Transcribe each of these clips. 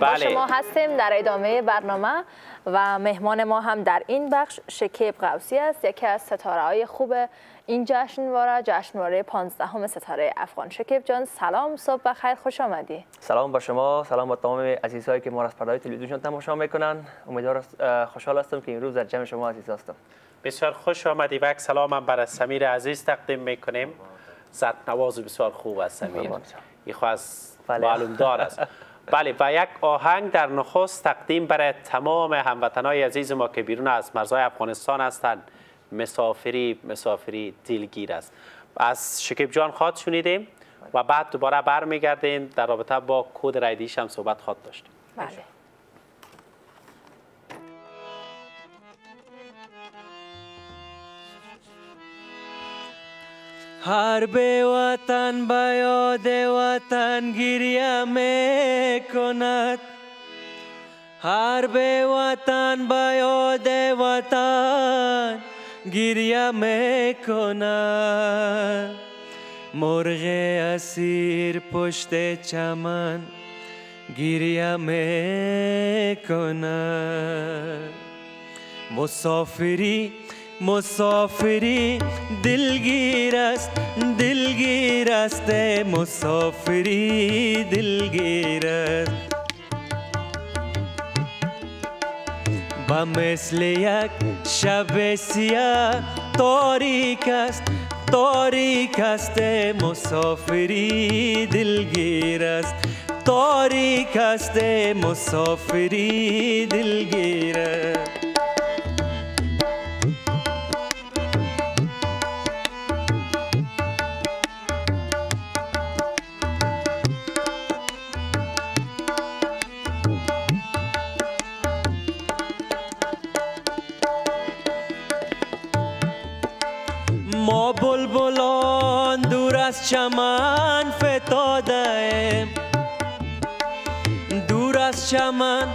بله. شما هستیم در ادامه برنامه و مهمان ما هم در این بخش شکیب قوسی است. یکی از ستاره های خوب این جشنواره جشنواره 15 ستاره افغان. شکیب جان سلام صبح بخیر خوش آمدی. سلام با شما سلام با تمام عزیزهایی که ما را از پردای تلویزیون تماشا می‌کنن. امیدوار خوشحال هستم که امروز در جمع شما عزیز هستم. بسیار خوش آمدی و یک سلام هم برای سمیر عزیز تقدیم می‌کنیم. زد نواز بسیار خوب است سمیر. این از بله. معلوم دار است. بله و یک آهنگ در نخست تقدیم برای تمام هموطنای عزیز ما که بیرون از مرزهای افغانستان هستند. مسافری مسافری دلگیر است. از شکیب جان خواد شنیدیم و بعد دوباره برمیگردیم در رابطه با کود رایدیش هم صحبت خواد داشتیم بله. هر به وطن به یاد وطن گریه می کند هر به وطن به یاد وطن گریه می کند مرغ اسیر پشت چمن گریه می کند مسافری مسافری دلگیر است دلگیر است مسافری دلگیر است. و مثل یک شب سیاه تاریک است تاریک است مسافری دلگیر است. تاریک است مسافری دلگیر است. دور از چمن فتاده ایم دور از چمن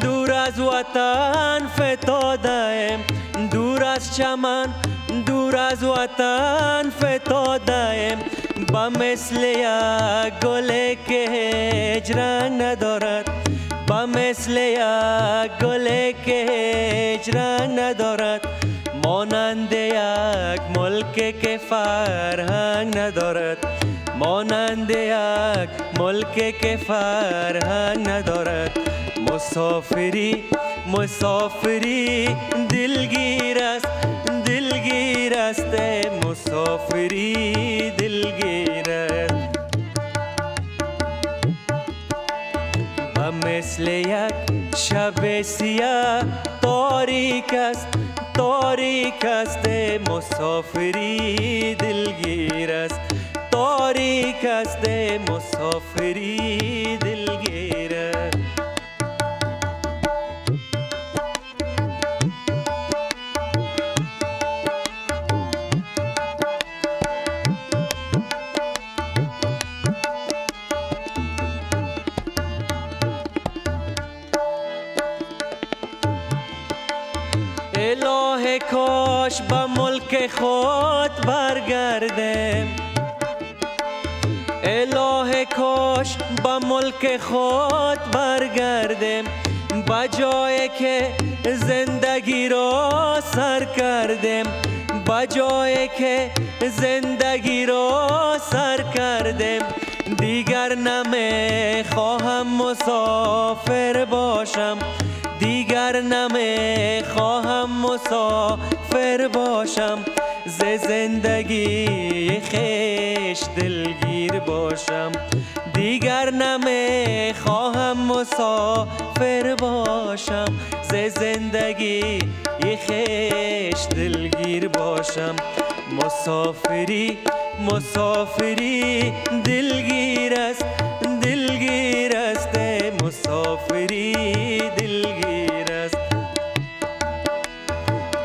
دور از وطن فتاده ایم دور از چمن دور از وطن فتاده مانند یک ملک که فرهنگ ندارد. مانند یک ملک که فرهنگ ندارد. مسافری مسافری دلگیر است دلگیر است. مسافری دلگیر است. مثل یک شب سیاه تاریک است. تاریک است مسافری دلگیر است. تاریک است مسافری دلگیر خود برگردم. الهه کاش به ملک خود برگردم. با جایی که زندگی را سر کردم. با جایی که زندگی را سر کردم. دیگر نمی خواهم مسافر باشم. دیگر نمی خواهم مسافر باشم. ز زندگی خیش دلگیر باشم. دیگر نمی خواهم مسافر باشم. ز زندگی خیش دلگیر باشم. مسافری مسافری دلگیر است دلگیر است. مسافری دلگیر است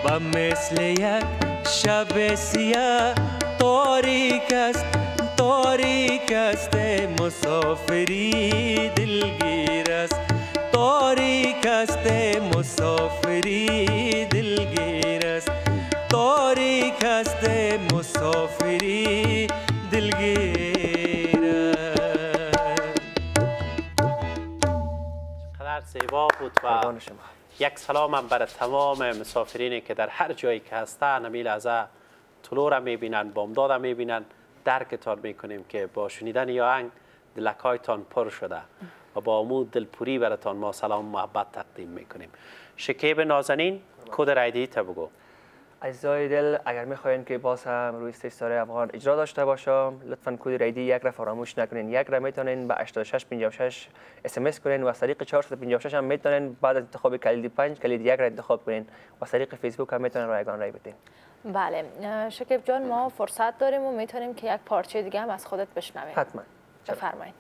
و مثل یک شب سیاه تاریک است تاریک است مسافری دلگیر است تاریک است مسافری دلگیر است تاریک است مسافری دلگیر زیبا بود و یک سلام هم برای تمام مسافرینی که در هر جایی که هستن همی لحظه طلوع را می‌بینن بامداد را می‌بینن درکتان می‌کنیم که با شنیدن یا آهنگ دلکایتان پر شده و با امود دلپوری براتان ما سلام محبت تقدیم می‌کنیم. شکیب نازنین کد رایدی تا بگو. عزیزای دل اگر می‌خواین که باز هم روی stage افغان اجرا داشته باشم لطفا کد رای‌دهی یک را فراموش نکنین. یک را می‌تونین به 8656 اس ام اس کنین و از طریق 456 هم می‌تونین. بعد از انتخاب کلید 5 کلید یک را انتخاب کنین و از طریق فیسبوک هم می‌تونین رایگان رای بدین. بله. شکیب جان ما فرصت داریم و می‌تونیم که یک پارچه دیگه هم از خودت بشنویم. حتما. بفرمایید.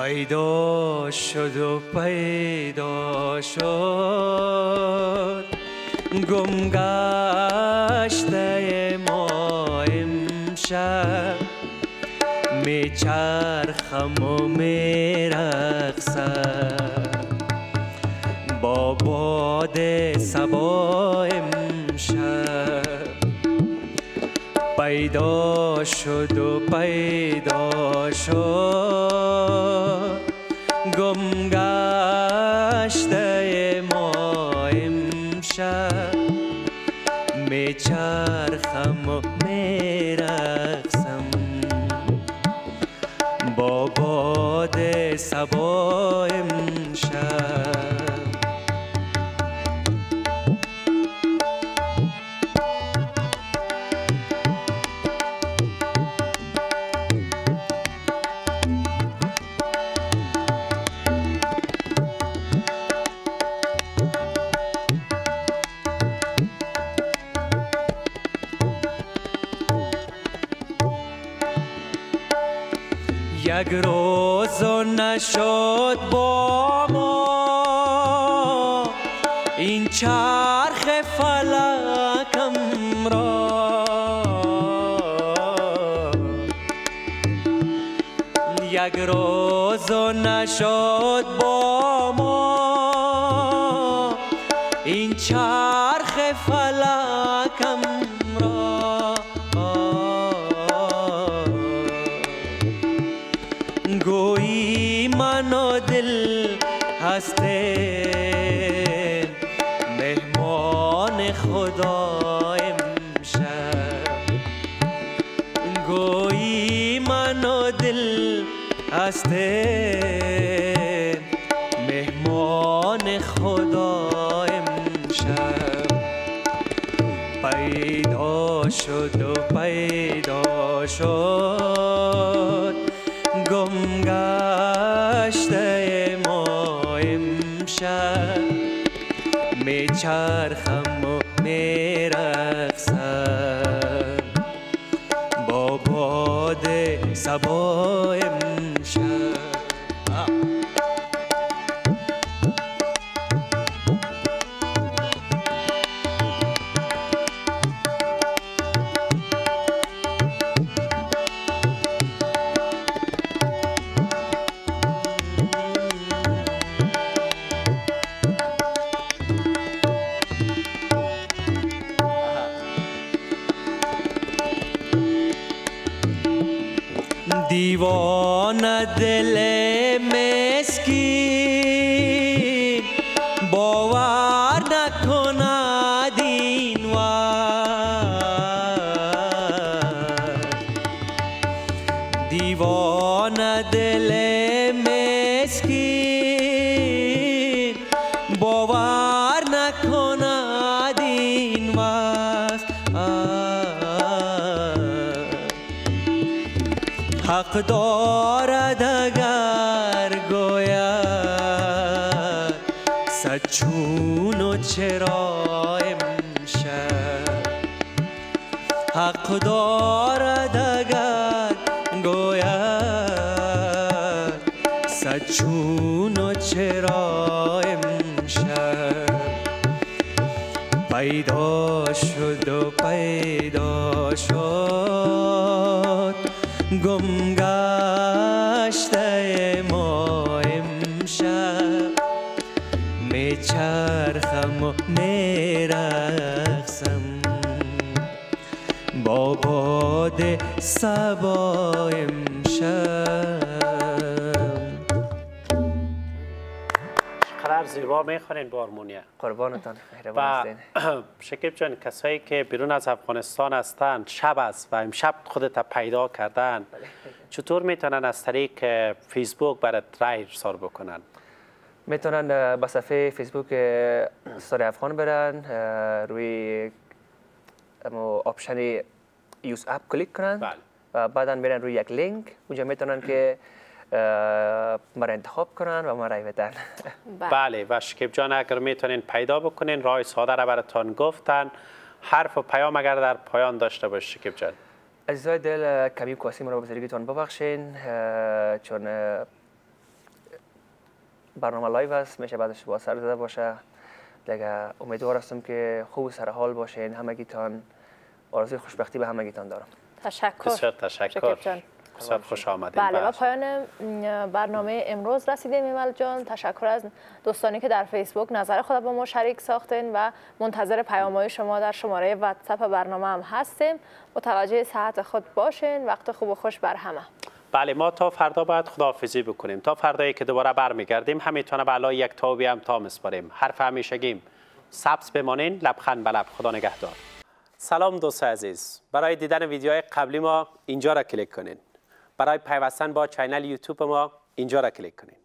پیدا شد و پیدا شد. گم گشته ما امشب میچرخم و میرقصم با باد سبا پیدا شد و پیدا شد. گم گشته ما امشب. میچرخم و میرقصم با باد سبا امشب. یک روز نشد با ما این چرخ فلکم را. یک روز نشد با ما شد. گم گشته ما امشب میچرخم و میرقصم با باد سبا دیوانه دل حق دارد اگر گوید. صد چون و چرا امشب. حق دارد اگر گوید. صد چون و چرا امشب. پیدا شد و پیدا شد. گم امشب میچرخم و میرقصم با باد سبا امشب زیبا می‌خونین با هارمونیا قربانتان مهربان شکیب جان کسایی که بیرون از افغانستان هستند شب است و امشب خودت پیدا کردن. چطور می‌تونن از طریق فیسبوک برات رای ارسال بکنن؟ می‌تونن به صفحه فیسبوک ستاره افغان برن روی option use app کلیک کنن بله. و بعدا برن روی یک لینک. اونجا می‌تونن که اه، مرا انتخاب کنن و مرا رای بدن. بله. و شکیب جان اگر می‌تونین پیدا بکنین راه ساده را براتان گفتن. حرف و پیام اگر در پایان داشته باش شکیب جان. عزیزای دل کمی کاستی مرا بزرگیتان ببخشین. چون برنامه live است میشه بعدش با سر زده باشه. دیگه امیدوار هستم که خوب و سرحال باشین. همگیتان آرزوی خوشبختی به همگیتان دارم. تشکر. بسیار تشکر. شکیب جان. بسیار خوش آمدین. بله و بله. پایان برنامه امروز رسیدیم ایمل جان. تشکر از دوستانی که در فیسبوک نظر خود با ما شریک ساختین و منتظر پیامهای شما در شماره واتساپ برنامه هم هستیم. متوجه صحت خود باشین. وقت خوب و خوش بر همه. بله ما تا فردا باید خداحافظی بکنیم. تا فردایی که دوباره برمیگردیم همگیتونه به الله یکتا و بی همتا می‌سپاریم حرف همیشگیم. سبز بمانین. لبخند به لب خدا نگهدار. سلام دوست عزیز. برای دیدن ویدیوهای قبلی ما اینجا را کلیک کنین. برای پیوستن با channel یوتیوب ما اینجا را کلیک کنین